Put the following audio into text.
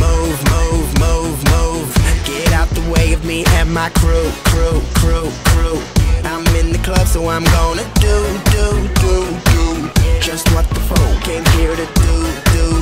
move, move, move, move Get out the way of me and my crew, crew, crew, crew. I'm in the club so I'm gonna do, do, do, do. Just what the folk came here to do, do